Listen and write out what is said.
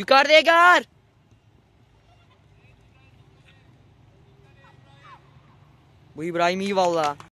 Yukarıda Egar. Bu İbrahim iyi valla.